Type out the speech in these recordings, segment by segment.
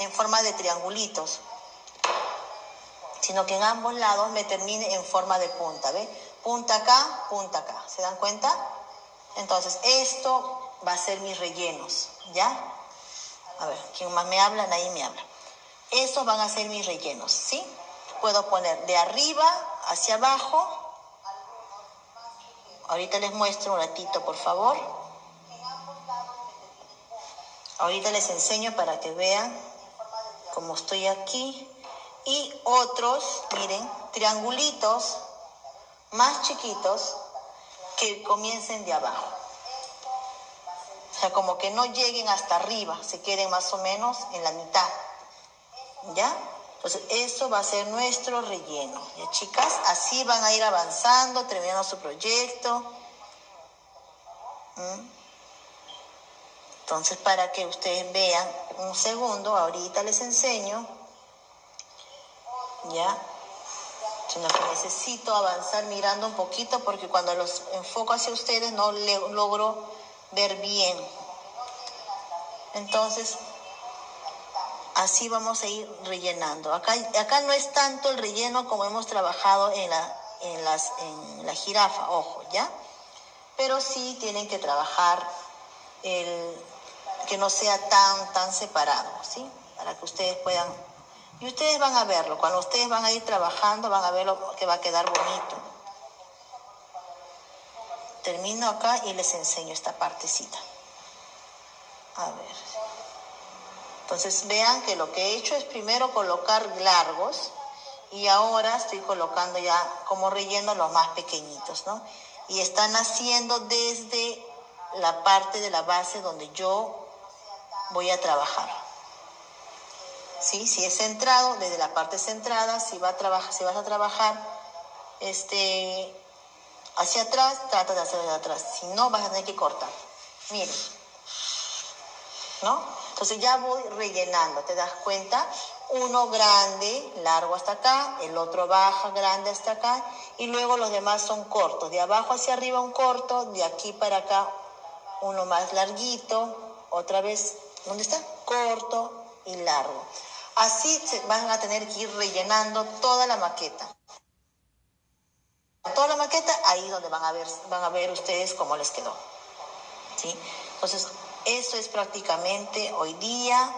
en forma de triangulitos, sino que en ambos lados me termine en forma de punta, ¿ve? Punta acá, punta acá, ¿se dan cuenta? Entonces, esto va a ser mis rellenos, ¿ya? A ver, ¿quién más me habla? Nadie me habla. Estos van a ser mis rellenos, ¿sí? Puedo poner de arriba hacia abajo. Ahorita les muestro un ratito, por favor. Ahorita les enseño para que vean cómo estoy aquí. Y otros, miren, triangulitos más chiquitos que comiencen de abajo. O sea, como que no lleguen hasta arriba, se queden más o menos en la mitad. ¿Ya? Entonces, eso va a ser nuestro relleno. ¿Ya, chicas? Así van a ir avanzando, terminando su proyecto. ¿Mm? Entonces, para que ustedes vean un segundo, ahorita les enseño. ¿Ya? Sino que necesito avanzar mirando un poquito porque cuando los enfoco hacia ustedes no logro ver bien. Entonces, así vamos a ir rellenando. Acá, acá no es tanto el relleno como hemos trabajado en la, en, las, en la jirafa, ojo, ¿ya? Pero sí tienen que trabajar el, que no sea tan, tan separado, ¿sí? Para que ustedes puedan... Y ustedes van a verlo, cuando ustedes van a ir trabajando van a ver lo que va a quedar bonito. Termino acá y les enseño esta partecita. A ver. Entonces vean que lo que he hecho es primero colocar largos y ahora estoy colocando ya como relleno los más pequeñitos, ¿no? Y están haciendo desde la parte de la base donde yo voy a trabajar. ¿Sí? Si es centrado, desde la parte centrada, si, va a trabajar, si vas a trabajar este, hacia atrás, trata de hacer hacia atrás. Si no, vas a tener que cortar. Miren. ¿No? Entonces ya voy rellenando, ¿te das cuenta? Uno grande, largo hasta acá, el otro baja, grande hasta acá, y luego los demás son cortos. De abajo hacia arriba un corto, de aquí para acá uno más larguito, otra vez, ¿dónde está? Corto y largo. Así van a tener que ir rellenando toda la maqueta toda la maqueta, ahí donde van a ver, van a ver ustedes cómo les quedó. ¿sí? Entonces, eso es prácticamente hoy día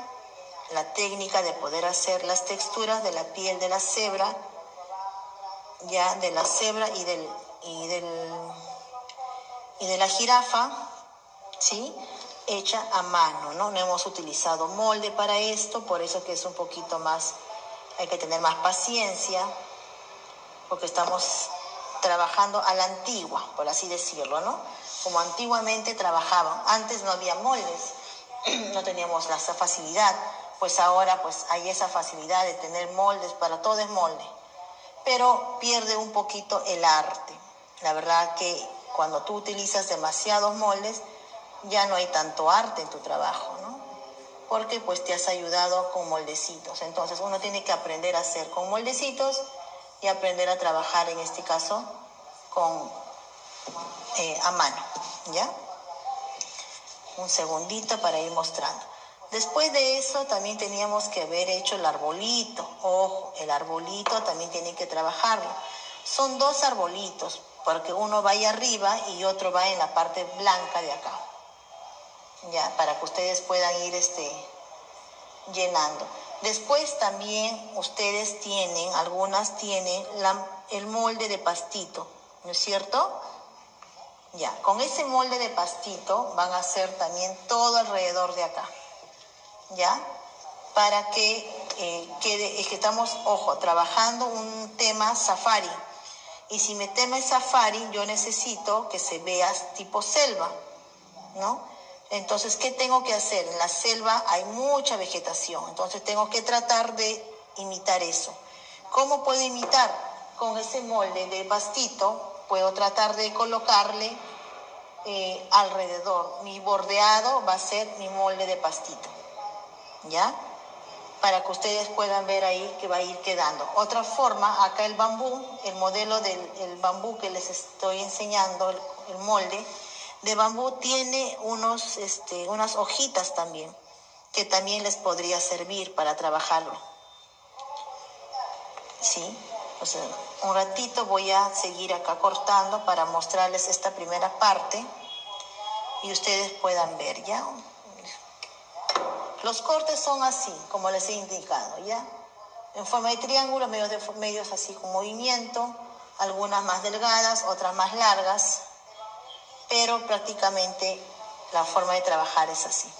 la técnica de poder hacer las texturas de la piel de la cebra, ya de la cebra y del y del y de la jirafa, ¿sí? Hecha a mano, ¿no? No hemos utilizado molde para esto, por eso que es un poquito más, hay que tener más paciencia, porque estamos trabajando a la antigua, por así decirlo, ¿no? Como antiguamente trabajaban. Antes no había moldes, no teníamos esa facilidad, pues ahora pues hay esa facilidad de tener moldes, para todo es molde. Pero pierde un poquito el arte. La verdad que cuando tú utilizas demasiados moldes, ya no hay tanto arte en tu trabajo, ¿no? Porque pues te has ayudado con moldecitos. Entonces uno tiene que aprender a hacer con moldecitos y aprender a trabajar en este caso con eh, a mano, ¿ya? Un segundito para ir mostrando. Después de eso también teníamos que haber hecho el arbolito. Ojo, el arbolito también tiene que trabajarlo. Son dos arbolitos, porque uno va ahí arriba y otro va en la parte blanca de acá. Ya, para que ustedes puedan ir este, llenando. Después también ustedes tienen, algunas tienen el molde de pastito, ¿no es cierto? Ya, con ese molde de pastito van a hacer también todo alrededor de acá, ¿ya? Para que eh, quede, es que estamos, ojo, trabajando un tema safari. Y si me teme safari, yo necesito que se vea tipo selva, ¿no? Entonces, ¿qué tengo que hacer? En la selva hay mucha vegetación, entonces tengo que tratar de imitar eso. ¿Cómo puedo imitar? Con ese molde de pastito, puedo tratar de colocarle eh, alrededor. Mi bordeado va a ser mi molde de pastito, ¿ya? Para que ustedes puedan ver ahí que va a ir quedando. Otra forma, acá el bambú, el modelo del bambú que les estoy enseñando, el molde, de bambú tiene unos, este, unas hojitas también. que también les podría servir para trabajarlo. ¿Sí? O un ratito voy a seguir acá cortando para mostrarles esta primera parte y ustedes puedan ver, ¿ya? Los cortes son así, como les he indicado, ¿ya? En forma de triángulo, medios, de, medios así con movimiento, algunas más delgadas, otras más largas, pero prácticamente la forma de trabajar es así.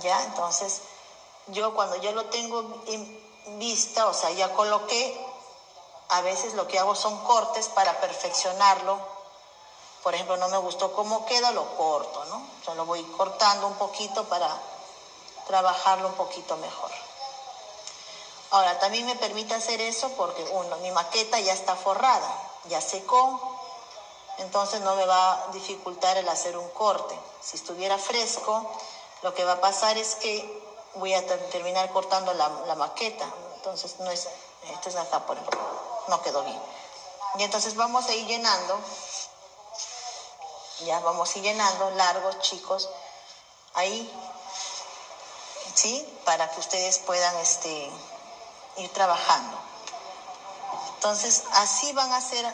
¿Ya? Entonces, yo cuando ya lo tengo en vista, o sea, ya coloqué, a veces lo que hago son cortes para perfeccionarlo. Por ejemplo, no me gustó cómo queda, lo corto, ¿no? O sea, lo voy cortando un poquito para trabajarlo un poquito mejor. Ahora, también me permite hacer eso porque, uno, mi maqueta ya está forrada, ya secó, entonces no me va a dificultar el hacer un corte. Si estuviera fresco, lo que va a pasar es que voy a terminar cortando la, maqueta. Entonces no es, esto es acá por ejemplo, no quedó bien. Y entonces vamos a ir llenando, ya vamos a ir llenando, largos, chicos, ahí, ¿sí? Para que ustedes puedan este, ir trabajando. Entonces así van a ser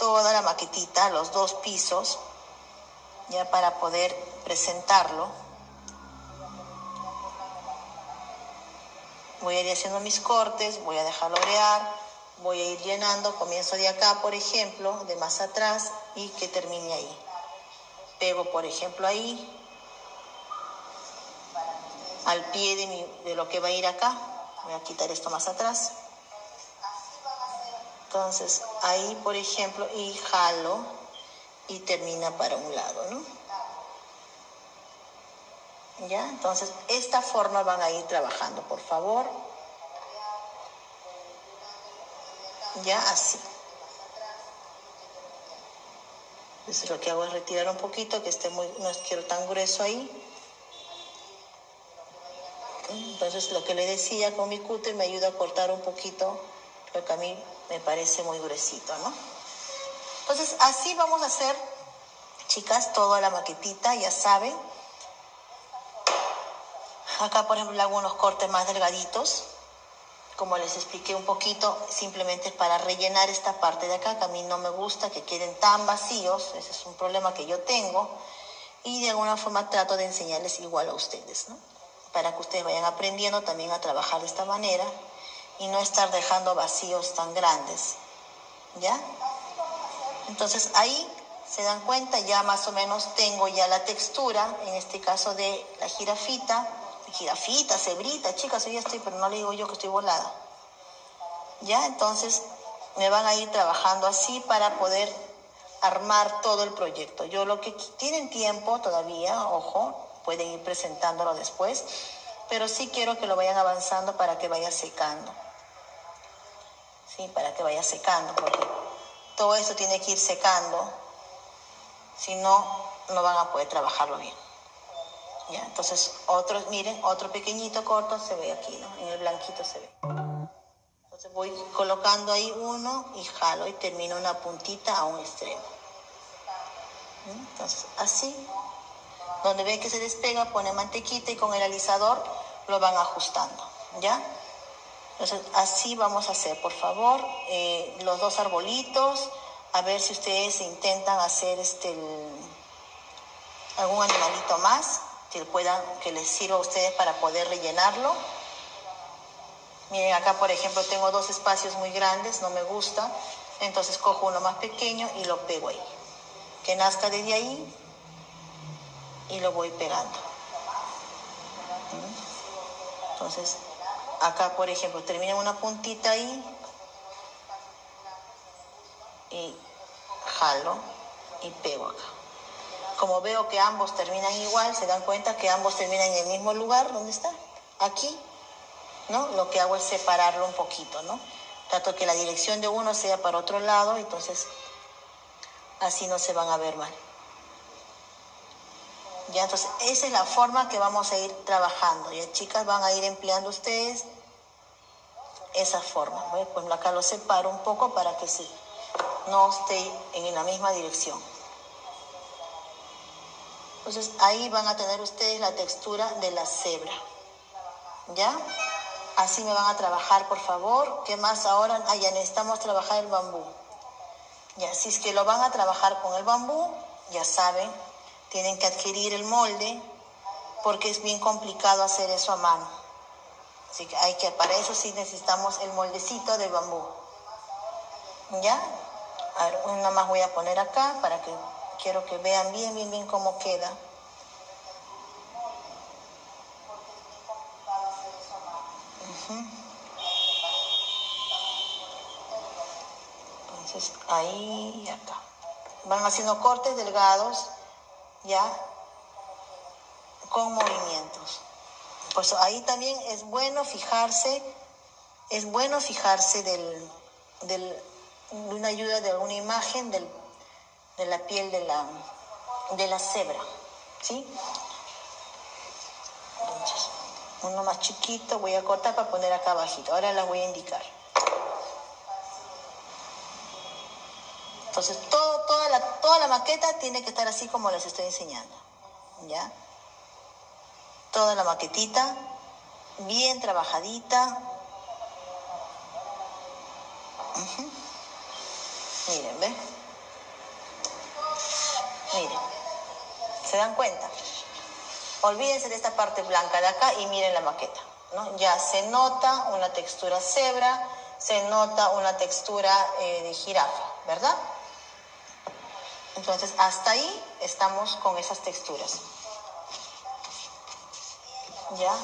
toda la maquetita, los dos pisos, ya para poder presentarlo. Voy a ir haciendo mis cortes, voy a dejarlo orear, voy a ir llenando, comienzo de acá, por ejemplo, de más atrás y que termine ahí. Pego, por ejemplo, ahí, al pie de, de lo que va a ir acá. Voy a quitar esto más atrás. Entonces, ahí, por ejemplo, y jalo y termina para un lado, ¿no? ¿Ya? Entonces, esta forma van a ir trabajando, por favor. Ya, así. Entonces, lo que hago es retirar un poquito, que esté muy, no quiero tan grueso ahí. Entonces, lo que le decía con mi cúter me ayuda a cortar un poquito lo que a mí me parece muy gruesito, ¿no? Entonces, así vamos a hacer, chicas, toda la maquetita, ya saben. Acá, por ejemplo, hago unos cortes más delgaditos. Como les expliqué un poquito, simplemente es para rellenar esta parte de acá, que a mí no me gusta que queden tan vacíos. Ese es un problema que yo tengo. Y de alguna forma trato de enseñarles igual a ustedes, ¿no? Para que ustedes vayan aprendiendo también a trabajar de esta manera y no estar dejando vacíos tan grandes. ¿Ya? Entonces ahí se dan cuenta, ya más o menos tengo ya la textura, en este caso de la jirafita, jirafita, cebrita, chicas, hoy ya estoy, pero no le digo yo que estoy volada. ¿Ya? Entonces me van a ir trabajando así para poder armar todo el proyecto. Yo lo que tienen tiempo todavía, ojo, pueden ir presentándolo después, pero sí quiero que lo vayan avanzando para que vaya secando para que vaya secando, porque todo esto tiene que ir secando, si no, no van a poder trabajarlo bien. ¿Ya? Entonces, otro, miren, otro pequeñito corto se ve aquí, ¿no? En el blanquito se ve. Entonces voy colocando ahí uno y jalo y termino una puntita a un extremo. Entonces, así, donde ve que se despega, pone mantequita y con el alisador lo van ajustando, ¿ya? Entonces, así vamos a hacer, por favor, eh, los dos arbolitos, a ver si ustedes intentan hacer este algún animalito más que puedan, que les sirva a ustedes para poder rellenarlo. Miren, acá por ejemplo tengo dos espacios muy grandes, no me gusta, entonces cojo uno más pequeño y lo pego ahí. Que nazca desde ahí y lo voy pegando. ¿Mm? Entonces, Acá, por ejemplo, termina una puntita ahí y jalo y pego acá. Como veo que ambos terminan igual, se dan cuenta que ambos terminan en el mismo lugar, ¿dónde está? Aquí, ¿no? Lo que hago es separarlo un poquito, ¿no? Trato que la dirección de uno sea para otro lado, entonces así no se van a ver mal. Ya, entonces, esa es la forma que vamos a ir trabajando. Ya, chicas, van a ir empleando ustedes esa forma. Pues acá lo separo un poco para que se, no esté en la misma dirección. Entonces ahí van a tener ustedes la textura de la cebra. ¿Ya? Así me van a trabajar, por favor. ¿Qué más ahora? Ah, ya necesitamos trabajar el bambú. Ya, si es que lo van a trabajar con el bambú, ya saben, tienen que adquirir el molde porque es bien complicado hacer eso a mano. Así que hay que, para eso sí necesitamos el moldecito de bambú. ¿Ya? A ver, una más voy a poner acá para que quiero que vean bien, bien, bien cómo queda. Entonces ahí y acá. Van haciendo cortes delgados, ya, con movimientos. Pues ahí también es bueno fijarse, es bueno fijarse del, del, de una ayuda de una imagen del, de la piel de la, de la cebra, ¿sí? Uno más chiquito voy a cortar para poner acá abajito. Ahora las voy a indicar. Entonces, toda, la, toda la maqueta tiene que estar así como les estoy enseñando. ¿Ya? Toda la maquetita, bien trabajadita. Miren, ¿ven? Miren. ¿Se dan cuenta? Olvídense de esta parte blanca de acá y miren la maqueta. ¿no? Ya se nota una textura cebra, se nota una textura eh, de jirafa, ¿verdad? Entonces, hasta ahí estamos con esas texturas. ¿Ya?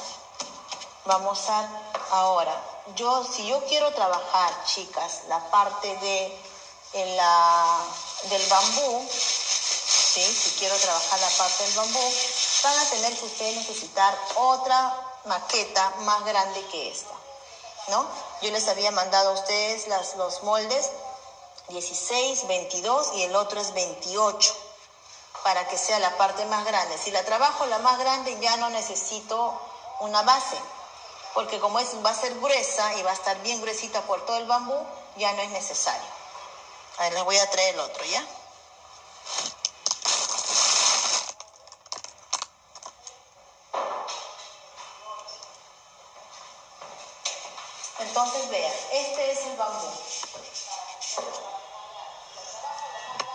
Vamos a ahora. Yo, si yo quiero trabajar, chicas, la parte de la, del bambú, si quiero trabajar la parte del bambú, van a tener que ustedes necesitar otra maqueta más grande que esta. ¿no? Yo les había mandado a ustedes las, los moldes 16, 22 y el otro es 28 para que sea la parte más grande. Si la trabajo la más grande ya no necesito una base, porque como es, va a ser gruesa y va a estar bien gruesita por todo el bambú, ya no es necesario. A ver, les voy a traer el otro, ¿ya? Entonces vean, este es el bambú.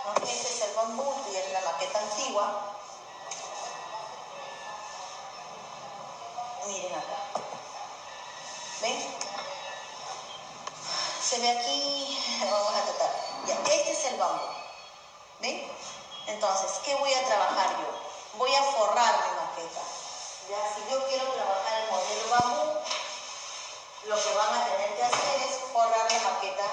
Este es el bambú, y es la maqueta antigua. Miren acá. ¿Ven? Se ve aquí, vamos a tratar. Este es el bambú. ¿Ven? Entonces, ¿qué voy a trabajar yo? Voy a forrar mi maqueta. Ya, si yo quiero trabajar el modelo bambú, lo que van a tener que hacer es forrar la maqueta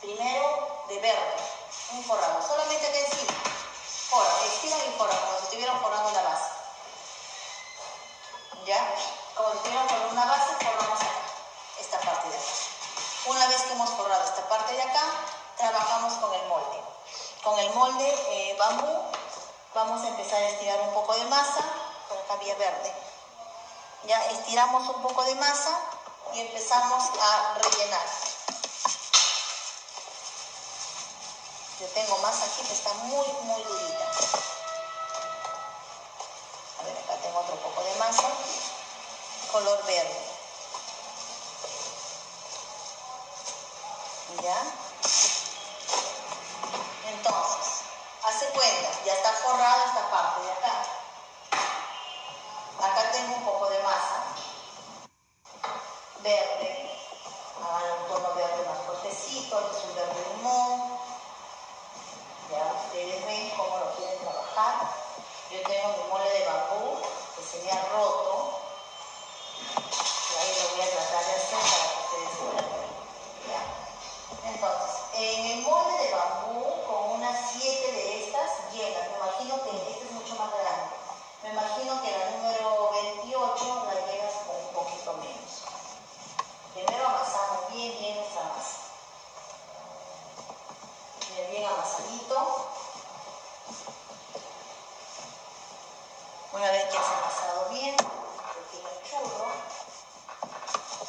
primero de verde, un forrado, solamente acá encima. Forra, estiran y forran, como si estuvieran forrando la base. ¿Ya? Como si estuvieran forrando una base, forramos acá, esta parte de acá. Una vez que hemos forrado esta parte de acá, trabajamos con el molde. Con el molde eh, bambú, vamos a empezar a estirar un poco de masa, por acá había verde. Ya estiramos un poco de masa y empezamos a rellenar. Yo tengo más aquí que está muy, muy durita. A ver, acá tengo otro poco de masa, color verde. ¿Ya? Entonces, hace cuenta, ya está forrada esta parte de acá. Acá tengo un poco de masa verde,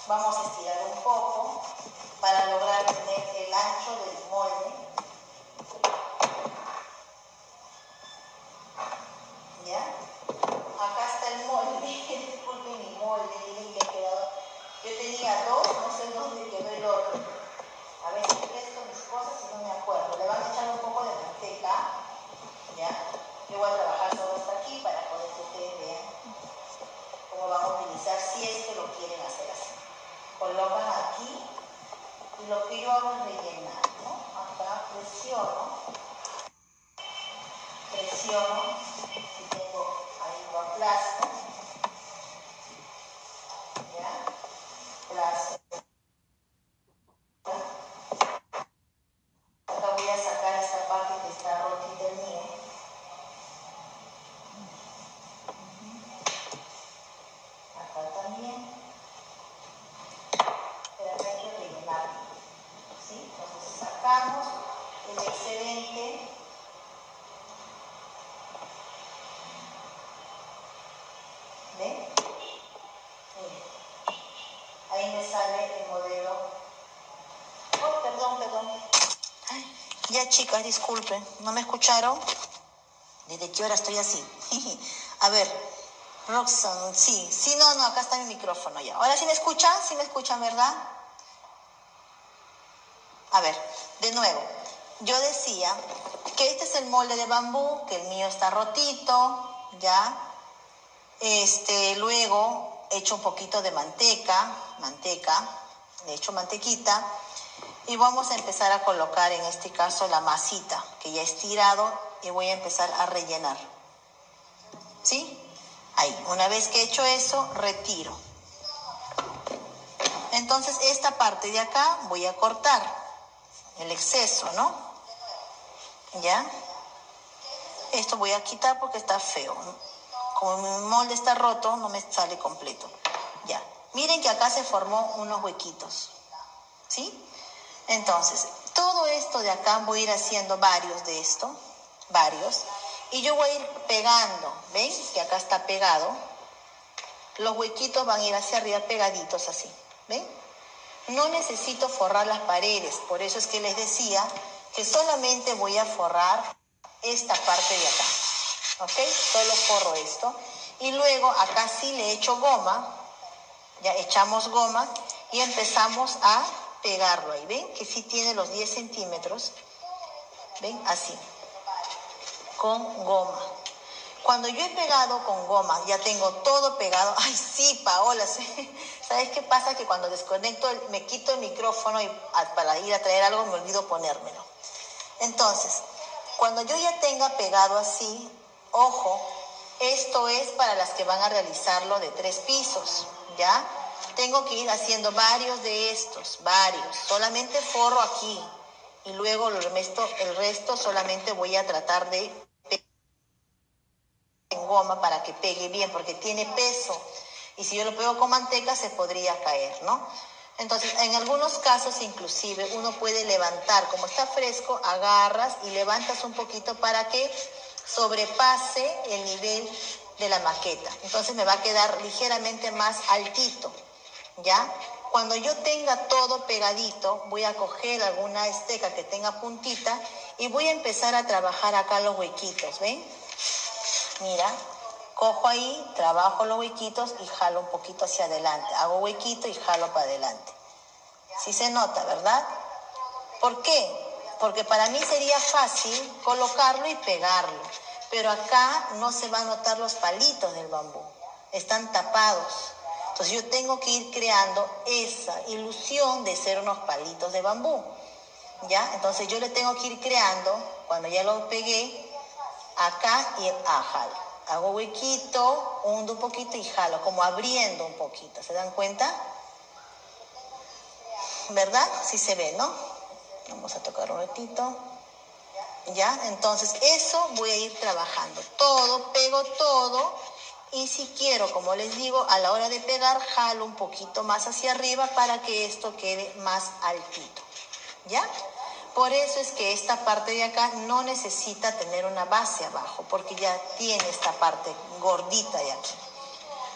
vamos chicas, disculpen, ¿no me escucharon? ¿Desde qué hora estoy así? A ver, Roxanne, sí, sí, no, no, acá está mi micrófono ya. Ahora sí me escuchan, sí me escuchan, ¿verdad? A ver, de nuevo, yo decía que este es el molde de bambú, que el mío está rotito, ¿ya? Este, luego he hecho un poquito de manteca, manteca, le he hecho mantequita, y vamos a empezar a colocar en este caso la masita que ya he estirado y voy a empezar a rellenar. ¿Sí? Ahí, una vez que he hecho eso, retiro. Entonces esta parte de acá voy a cortar el exceso, ¿no? ¿Ya? Esto voy a quitar porque está feo. Como mi molde está roto, no me sale completo. Ya. Miren que acá se formó unos huequitos. ¿Sí? Entonces, todo esto de acá voy a ir haciendo varios de esto, varios, y yo voy a ir pegando, ¿ven? Que acá está pegado. Los huequitos van a ir hacia arriba pegaditos así, ¿ven? No necesito forrar las paredes, por eso es que les decía que solamente voy a forrar esta parte de acá, ¿ok? Solo forro esto. Y luego acá sí le echo goma, ya echamos goma y empezamos a pegarlo ahí, ¿ven? Que sí tiene los 10 centímetros, ¿ven? Así, con goma. Cuando yo he pegado con goma, ya tengo todo pegado. Ay, sí, Paola, ¿sabes qué pasa? Que cuando desconecto, me quito el micrófono y para ir a traer algo me olvido ponérmelo. Entonces, cuando yo ya tenga pegado así, ojo, esto es para las que van a realizarlo de tres pisos, ¿ya? Tengo que ir haciendo varios de estos, varios. Solamente forro aquí y luego el resto, el resto solamente voy a tratar de en goma para que pegue bien porque tiene peso y si yo lo pego con manteca se podría caer, ¿no? Entonces, en algunos casos inclusive uno puede levantar, como está fresco, agarras y levantas un poquito para que sobrepase el nivel de la maqueta. Entonces me va a quedar ligeramente más altito. ¿Ya? Cuando yo tenga todo pegadito, voy a coger alguna esteca que tenga puntita y voy a empezar a trabajar acá los huequitos, ¿ven? Mira, cojo ahí, trabajo los huequitos y jalo un poquito hacia adelante. Hago huequito y jalo para adelante. Sí se nota, ¿verdad? ¿Por qué? Porque para mí sería fácil colocarlo y pegarlo. Pero acá no se van a notar los palitos del bambú. Están tapados. Entonces yo tengo que ir creando esa ilusión de ser unos palitos de bambú. ¿Ya? Entonces yo le tengo que ir creando, cuando ya lo pegué, acá y a jalo. Hago huequito, hundo un poquito y jalo, como abriendo un poquito. ¿Se dan cuenta? ¿Verdad? Sí se ve, ¿no? Vamos a tocar un ratito. ¿Ya? Entonces eso voy a ir trabajando. Todo, pego todo y si quiero, como les digo, a la hora de pegar, jalo un poquito más hacia arriba para que esto quede más altito. ¿Ya? Por eso es que esta parte de acá no necesita tener una base abajo, porque ya tiene esta parte gordita de aquí.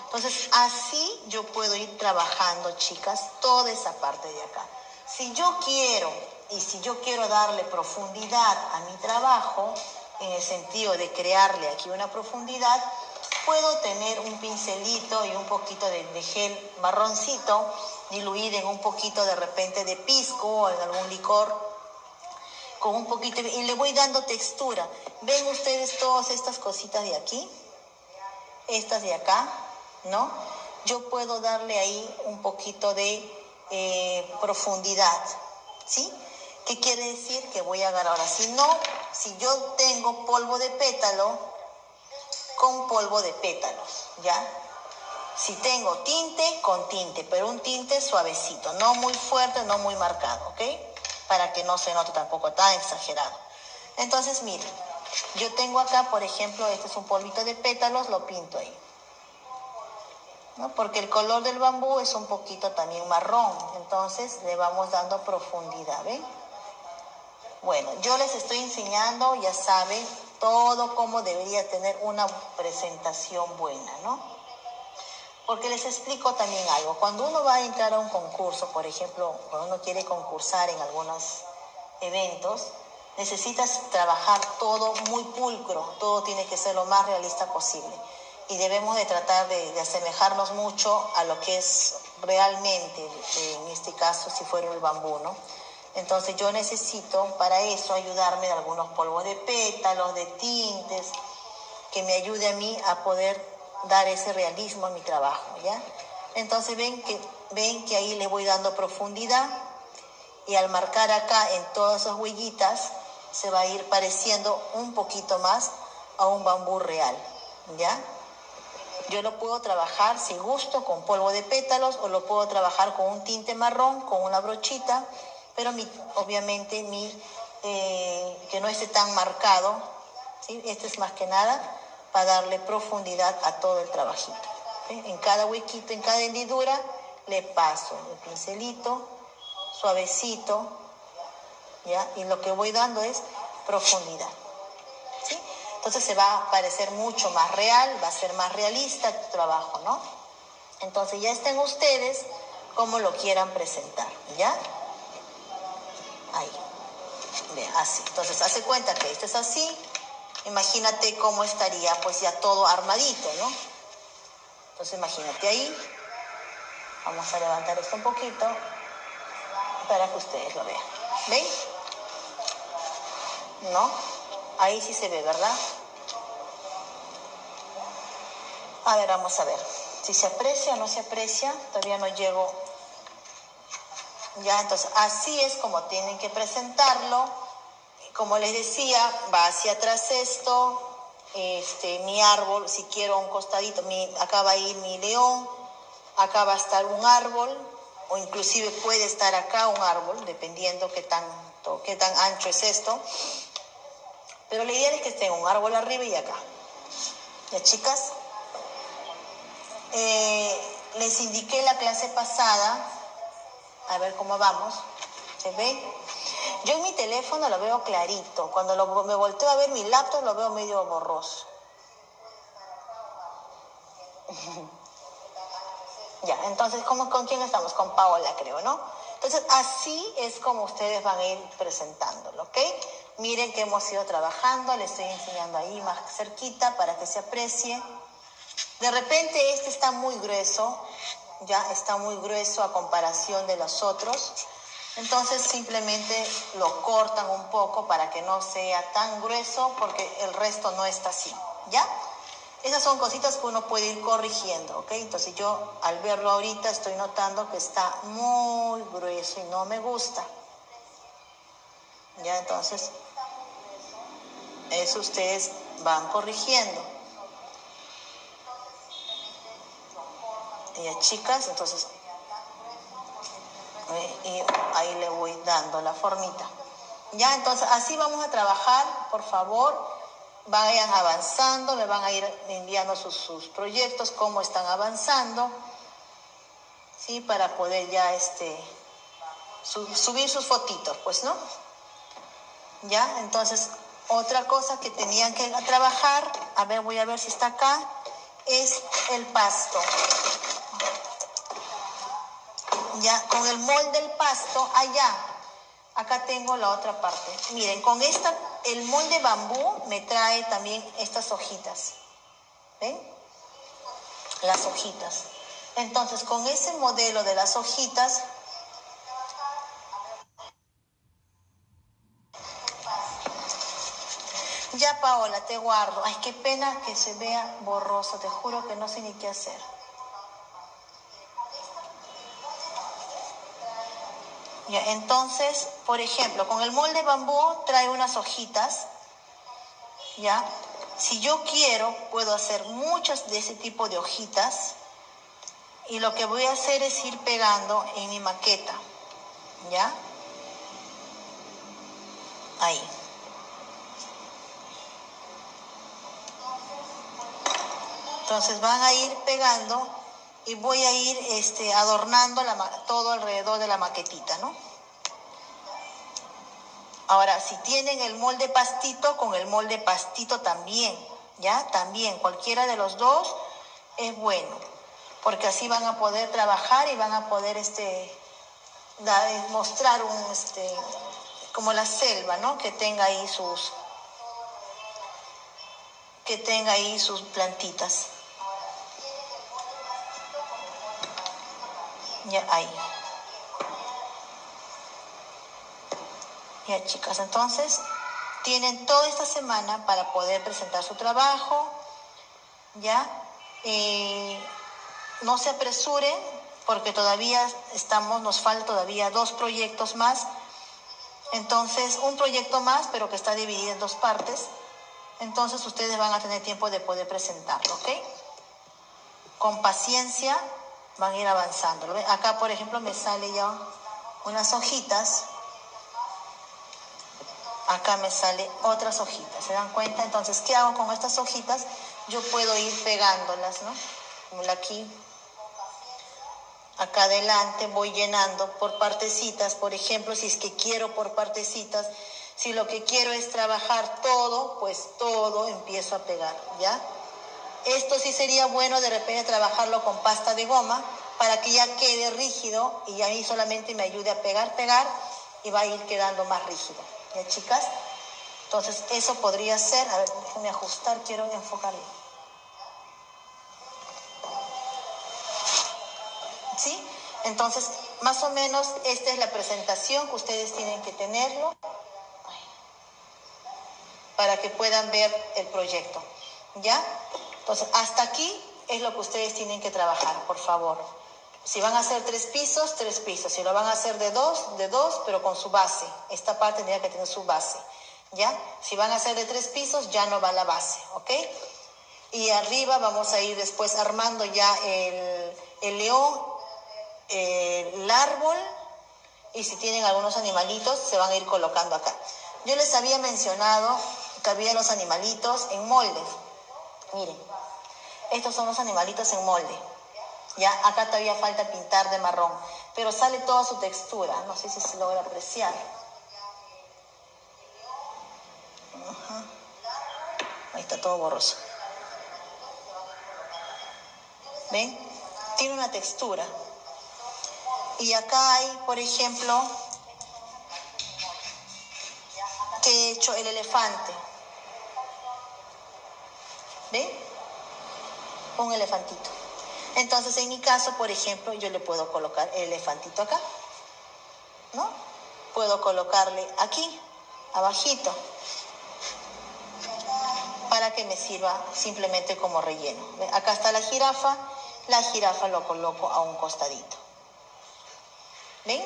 Entonces, así yo puedo ir trabajando, chicas, toda esa parte de acá. Si yo quiero, y si yo quiero darle profundidad a mi trabajo, en el sentido de crearle aquí una profundidad, puedo tener un pincelito y un poquito de, de, gel marroncito diluido en un poquito de repente de pisco o en algún licor con un poquito y le voy dando textura. ¿Ven ustedes todas estas cositas de aquí? Estas de acá, ¿no? Yo puedo darle ahí un poquito de eh, profundidad, ¿Sí? ¿Qué quiere decir? Que voy a agarrar ahora. Si no, si yo tengo polvo de pétalo, con polvo de pétalos, ¿ya? Si tengo tinte, con tinte, pero un tinte suavecito, no muy fuerte, no muy marcado, ¿ok? Para que no se note tampoco tan exagerado. Entonces, miren, yo tengo acá, por ejemplo, este es un polvito de pétalos, lo pinto ahí. ¿no? Porque el color del bambú es un poquito también marrón, entonces le vamos dando profundidad, ¿ven? Bueno, yo les estoy enseñando, ya saben, todo cómo debería tener una presentación buena, ¿no? Porque les explico también algo. Cuando uno va a entrar a un concurso, por ejemplo, cuando uno quiere concursar en algunos eventos, necesitas trabajar todo muy pulcro, todo tiene que ser lo más realista posible. Y debemos de tratar de, de asemejarnos mucho a lo que es realmente, en este caso, si fuera el bambú, ¿no? Entonces yo necesito para eso ayudarme de algunos polvos de pétalos, de tintes, que me ayude a mí a poder dar ese realismo a mi trabajo, ¿ya? Entonces ven que, ven que ahí le voy dando profundidad y al marcar acá en todas esas huellitas se va a ir pareciendo un poquito más a un bambú real, ¿ya? Yo lo puedo trabajar si gusto con polvo de pétalos o lo puedo trabajar con un tinte marrón, con una brochita pero mi, obviamente mi, eh, que no esté tan marcado. ¿sí? Este es más que nada para darle profundidad a todo el trabajito. En cada huequito, en cada hendidura, le paso el pincelito, suavecito, ¿ya? y lo que voy dando es profundidad. ¿sí? Entonces se va a parecer mucho más real, va a ser más realista tu trabajo, ¿no? Entonces ya estén ustedes como lo quieran presentar, ¿ya? Ahí. Ve, así. Entonces, hace cuenta que esto es así. Imagínate cómo estaría pues ya todo armadito, ¿no? Entonces, imagínate ahí. Vamos a levantar esto un poquito para que ustedes lo vean. ¿Ven? ¿No? Ahí sí se ve, ¿verdad? A ver, vamos a ver. Si se aprecia o no se aprecia, todavía no llego ya, entonces así es como tienen que presentarlo. Como les decía, va hacia atrás esto, este, mi árbol, si quiero un costadito, mi, acá va a ir mi león, acá va a estar un árbol, o inclusive puede estar acá un árbol, dependiendo qué tan, qué tan ancho es esto. Pero la idea es que esté un árbol arriba y acá. ¿Ya chicas? Eh, les indiqué la clase pasada a ver cómo vamos. ¿Se ve? Yo en mi teléfono lo veo clarito. Cuando me volteo a ver mi laptop lo veo medio borroso. ya, entonces, ¿cómo, ¿con quién estamos? Con Paola, creo, ¿no? Entonces, así es como ustedes van a ir presentándolo, ¿ok? Miren que hemos ido trabajando, le estoy enseñando ahí más cerquita para que se aprecie. De repente este está muy grueso, ya está muy grueso a comparación de los otros. Entonces simplemente lo cortan un poco para que no sea tan grueso porque el resto no está así, ¿ya? Esas son cositas que uno puede ir corrigiendo, ¿ok? Entonces yo al verlo ahorita estoy notando que está muy grueso y no me gusta. ¿Ya? Entonces, eso ustedes van corrigiendo. Y chicas, entonces eh, y ahí le voy dando la formita. Ya, entonces así vamos a trabajar, por favor, vayan avanzando, me van a ir enviando sus, proyectos, cómo están avanzando, ¿sí? Para poder ya este, subir sus fotitos, pues, ¿no? Ya, entonces, otra cosa que tenían que trabajar, a ver, voy a ver si está acá, es el pasto ya con el molde del pasto allá. Acá tengo la otra parte. Miren, con esta, el molde bambú me trae también estas hojitas. ¿Ven? Las hojitas. Entonces, con ese modelo de las hojitas, Ya, Paola, te guardo. Ay, qué pena que se vea borroso. Te juro que no sé ni qué hacer. Entonces, por ejemplo, con el molde bambú trae unas hojitas, ¿ya? Si yo quiero, puedo hacer muchas de ese tipo de hojitas y lo que voy a hacer es ir pegando en mi maqueta, ¿ya? Ahí. Entonces van a ir pegando y voy a ir este, adornando todo alrededor de la maquetita, ¿no? Ahora, si tienen el molde pastito, con el molde pastito también, ¿ya? También, cualquiera de los dos es bueno, porque así van a poder trabajar y van a poder este, mostrar un, este, como la selva, ¿no? Que tenga ahí sus, que tenga ahí sus plantitas. Ya ahí. Ya chicas, entonces tienen toda esta semana para poder presentar su trabajo. Ya. Eh, no se apresuren porque todavía estamos, nos falta todavía dos proyectos más. Entonces, un proyecto más, pero que está dividido en dos partes. Entonces, ustedes van a tener tiempo de poder presentarlo, ¿ok? Con paciencia van a ir avanzando. Acá, por ejemplo, me sale ya unas hojitas. Acá me sale otras hojitas, ¿se dan cuenta? Entonces, ¿qué hago con estas hojitas? Yo puedo ir pegándolas, ¿no? Aquí. Acá adelante voy llenando por partecitas, por ejemplo, si es que quiero por partecitas, si lo que quiero es trabajar todo, pues todo empiezo a pegar, ¿ya? Esto sí sería bueno de repente trabajarlo con pasta de goma para que ya quede rígido y ahí solamente me ayude a pegar, pegar y va a ir quedando más rígido. ¿Ya chicas? Entonces eso podría ser, a ver, déjenme ajustar, quiero enfocarlo. ¿Sí? Entonces, más o menos esta es la presentación que ustedes tienen que tenerlo para que puedan ver el proyecto. ¿Ya? Entonces, hasta aquí es lo que ustedes tienen que trabajar, por favor. Si van a hacer tres pisos, tres pisos. Si lo van a hacer de dos, de dos, pero con su base. Esta parte tendría que tener su base. ¿Ya? Si van a hacer de tres pisos, ya no va la base, ¿ok? Y arriba vamos a ir después armando ya el, el león, el árbol, y si tienen algunos animalitos, se van a ir colocando acá. Yo les había mencionado que había los animalitos en moldes. Miren, estos son los animalitos en molde. Ya, acá todavía falta pintar de marrón, pero sale toda su textura. No sé si se logra apreciar. Ahí está todo borroso. ¿Ven? Tiene una textura. Y acá hay, por ejemplo, que he hecho el elefante. ¿Ven? un elefantito. Entonces, en mi caso, por ejemplo, yo le puedo colocar el elefantito acá, ¿no? Puedo colocarle aquí, abajito, para que me sirva simplemente como relleno. Acá está la jirafa, la jirafa lo coloco a un costadito. ¿Ven?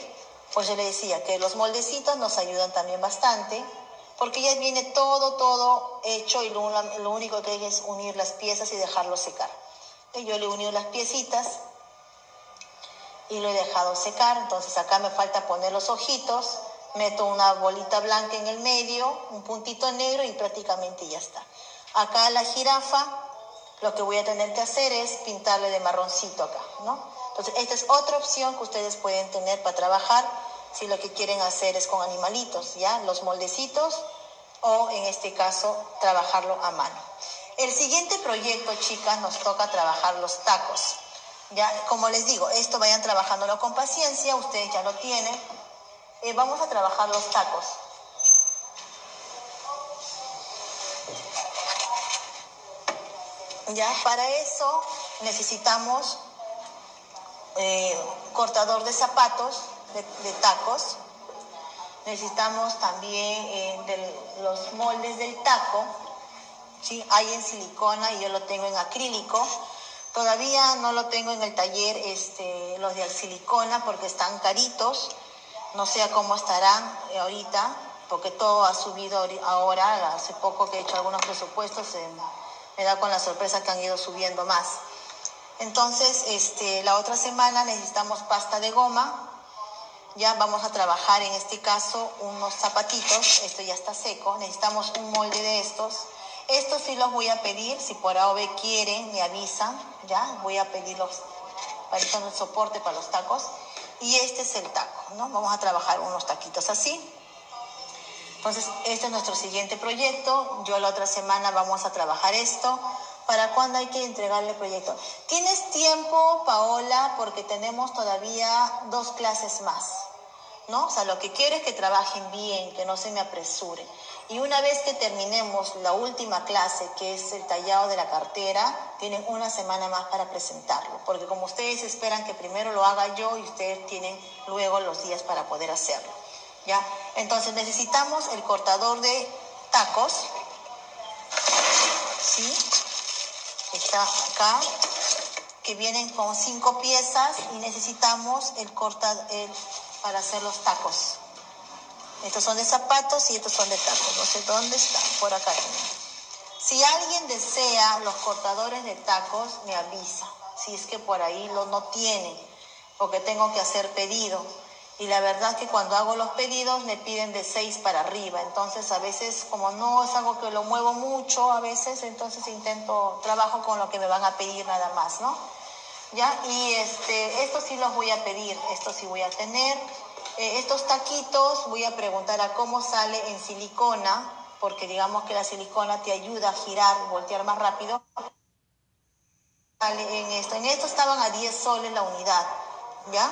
Pues yo le decía que los moldecitos nos ayudan también bastante porque ya viene todo, todo hecho y lo, único que hay es unir las piezas y dejarlo secar. yo le he unido las piecitas y lo he dejado secar, entonces acá me falta poner los ojitos, meto una bolita blanca en el medio, un puntito negro y prácticamente ya está. Acá la jirafa, lo que voy a tener que hacer es pintarle de marroncito acá, ¿no? Entonces esta es otra opción que ustedes pueden tener para trabajar si lo que quieren hacer es con animalitos, ¿ya? Los moldecitos o en este caso trabajarlo a mano. El siguiente proyecto, chicas, nos toca trabajar los tacos. Ya, como les digo, esto vayan trabajándolo con paciencia, ustedes ya lo tienen. Eh, vamos a trabajar los tacos. Ya, para eso necesitamos eh, cortador de zapatos, de, tacos. Necesitamos también eh, los moldes del taco. ¿sí? Hay en silicona y yo lo tengo en acrílico. Todavía no lo tengo en el taller este, los de silicona porque están caritos. No sé cómo estarán eh, ahorita, porque todo ha subido ahora. Hace poco que he hecho algunos presupuestos, me da con la sorpresa que han ido subiendo más. Entonces, este, la otra semana necesitamos pasta de goma. Ya vamos a trabajar en este caso unos zapatitos. Esto ya está seco. Necesitamos un molde de estos. Estos sí los voy a pedir. Si por AOB quieren, me avisan. Ya, voy a pedirlos para el soporte para los tacos. Y este es el taco, ¿no? Vamos a trabajar unos taquitos así. Entonces, este es nuestro siguiente proyecto. Yo la otra semana vamos a trabajar esto. ¿Para cuándo hay que entregarle el proyecto? Tienes tiempo, Paola, porque tenemos todavía dos clases más, ¿no? O sea, lo que quiero es que trabajen bien, que no se me apresuren. Y una vez que terminemos la última clase, que es el tallado de la cartera, tienen una semana más para presentarlo, porque como ustedes esperan que primero lo haga yo y ustedes tienen luego los días para poder hacerlo. ¿Ya? Entonces necesitamos el cortador de tacos, ¿sí? Está acá, que vienen con cinco piezas y necesitamos el corta el, para hacer los tacos. Estos son de zapatos y estos son de tacos. No sé dónde está, por acá. Si alguien desea los cortadores de tacos, me avisa. Si es que por ahí lo no tienen, porque tengo que hacer pedido y la verdad que cuando hago los pedidos me piden de 6 para arriba, entonces a veces como no es algo que lo muevo mucho a veces, entonces intento, trabajo con lo que me van a pedir nada más, ¿no? ¿Ya? Y este, estos sí los voy a pedir, estos sí voy a tener. Eh, estos taquitos voy a preguntar a cómo sale en silicona, porque digamos que la silicona te ayuda a girar, voltear más rápido. Sale en esto, en esto estaban a 10 soles la unidad, ¿ya?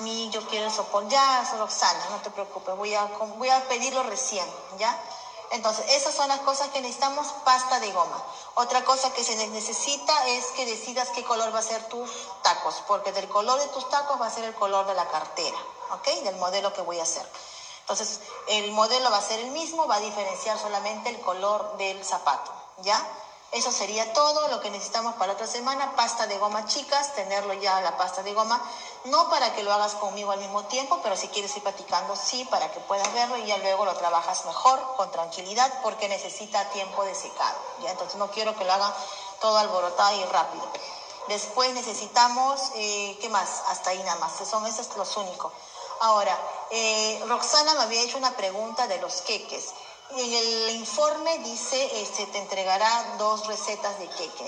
Mi yo quiero el soporte. Ya, Roxana, no te preocupes, voy a, voy a pedirlo recién, ¿ya? Entonces, esas son las cosas que necesitamos, pasta de goma. Otra cosa que se necesita es que decidas qué color va a ser tus tacos, porque del color de tus tacos va a ser el color de la cartera, ¿ok? Del modelo que voy a hacer. Entonces, el modelo va a ser el mismo, va a diferenciar solamente el color del zapato, ¿ya? Eso sería todo lo que necesitamos para otra semana. Pasta de goma, chicas, tenerlo ya la pasta de goma. No para que lo hagas conmigo al mismo tiempo, pero si quieres ir platicando, sí, para que puedas verlo y ya luego lo trabajas mejor, con tranquilidad, porque necesita tiempo de secado. ¿ya? Entonces no quiero que lo hagan todo alborotado y rápido. Después necesitamos, eh, ¿qué más? Hasta ahí nada más. Son esos los únicos. Ahora, eh, Roxana me había hecho una pregunta de los queques. En el informe dice, este, te entregará dos recetas de queque.